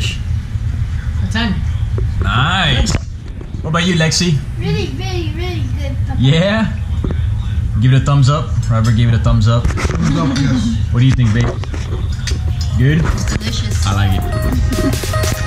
fish? A 10. Nice. What about you, Lexi? Really, really, really good. Yeah? Give it a thumbs up. Robert gave it a thumbs up. What do you think, babe? Good? Delicious. I like it.